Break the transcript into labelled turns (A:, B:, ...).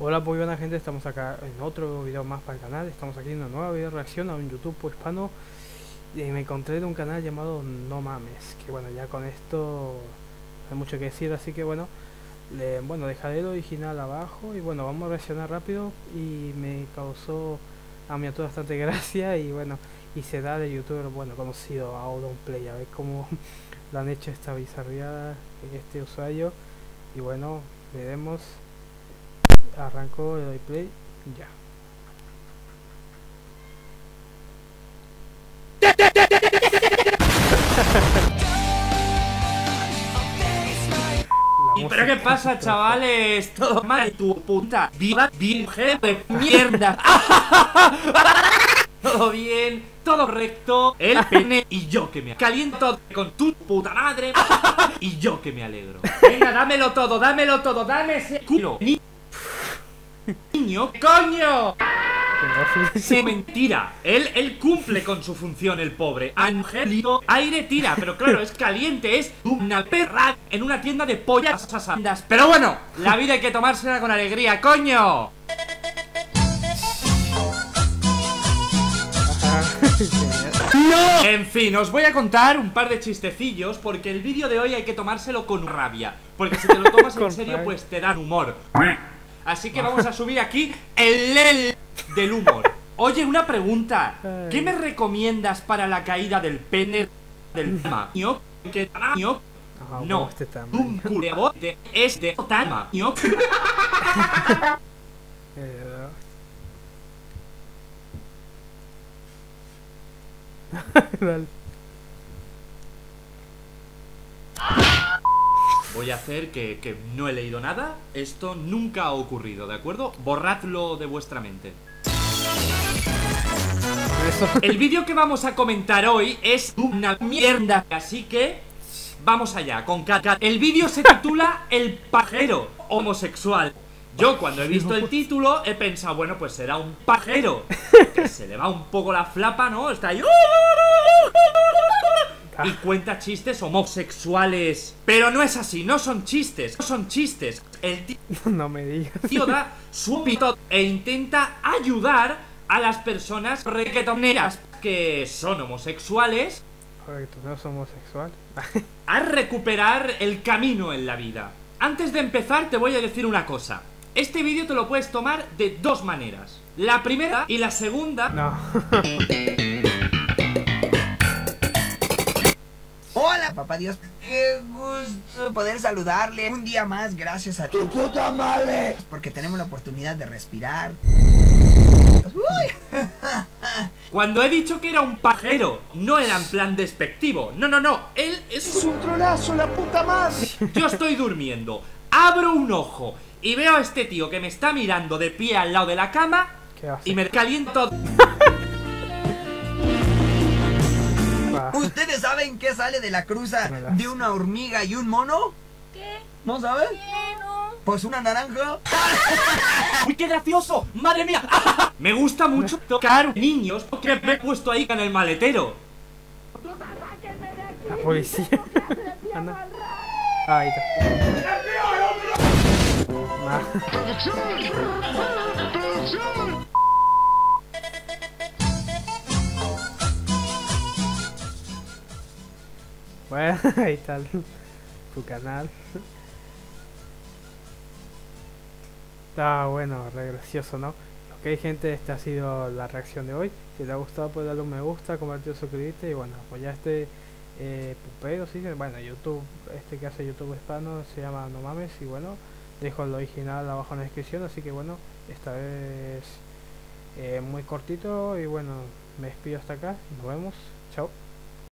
A: Hola, muy buena gente, estamos acá en otro video más para el canal, estamos aquí en una nueva video reacción a un YouTube hispano. Y me encontré de un canal llamado No Mames, que bueno, ya con esto hay mucho que decir, así que bueno, le, bueno, dejaré el original abajo y bueno, vamos a reaccionar rápido y me causó a mí toda bastante gracia y bueno, y se da de youtuber, bueno, conocido a Play, a ver cómo lo han hecho esta bizarriada en este usuario. Y bueno, veremos arrancó, le doy play, ya.
B: ¿Y pero qué pasa, chavales? Todo mal, tu puta viva virgen de mierda. Todo bien, todo recto, el pene y yo que me caliento con tu puta madre y yo que me alegro. Venga, dámelo todo, dámelo todo, dame ese culo. Niño, coño. Sí, mentira. Él, él cumple con su función, el pobre. Angelito, aire tira, pero claro, es caliente, es una perra en una tienda de pollas asadas. Pero bueno, la vida hay que tomársela con alegría, coño. ¡No! En fin, os voy a contar un par de chistecillos porque el vídeo de hoy hay que tomárselo con rabia. Porque si te lo tomas en serio, pues te dan humor. Así que vamos a subir aquí el LEL del humor. Oye, una pregunta. ¿Qué me recomiendas para la caída del pene del tamaño? ¿Qué tamaño? No, este un culebote es de tamaño. Voy a hacer que, no he leído nada. Esto nunca ha ocurrido, ¿de acuerdo? Borradlo de vuestra mente. El vídeo que vamos a comentar hoy es una mierda, así que vamos allá, con caca. El vídeo se titula El pajero homosexual. Yo cuando he visto el título he pensado, bueno, pues será un pajero que se le va un poco la flapa, ¿no? Está ahí y cuenta chistes homosexuales. Pero no es así, no son chistes, no son chistes. El tío
A: no me digas.
B: Tío da su pito e intenta ayudar a las personas reggaetoneras que son homosexuales.
A: no son homosexuales.
B: a recuperar el camino en la vida. Antes de empezar te voy a decir una cosa. Este vídeo te lo puedes tomar de dos maneras. La primera y la segunda...
A: No.
C: Papá Dios. Qué gusto poder saludarle un día más gracias a tu puta madre. Porque tenemos la oportunidad de respirar.
B: Cuando he dicho que era un pajero, no era en plan despectivo. No, no, no. Él es un trolazo, la puta madre. Yo estoy durmiendo. Abro un ojo y veo a este tío que me está mirando de pie al lado de la cama y me caliento.
C: ¿Ustedes saben qué sale de la cruza de una hormiga y un mono?
D: ¿Qué?
C: ¿No saben?
D: ¿Qué no?
C: Pues una naranja.
B: ¡Uy, qué gracioso! ¡Madre mía! Me gusta mucho tocar niños que me he puesto ahí con el maletero.
A: La policía. Anda. Ahí está. Bueno, ahí está tu canal. Está bueno, re gracioso, ¿no? Ok gente, esta ha sido la reacción de hoy. Si te ha gustado pues darle un me gusta, compartir, suscribirte y bueno, apoyar este eh, pupero, ¿sí? bueno, YouTube, este que hace YouTube hispano se llama No Mames y bueno, dejo el original abajo en la descripción, así que bueno, esta vez eh, muy cortito y bueno, me despido hasta acá, nos vemos, chao.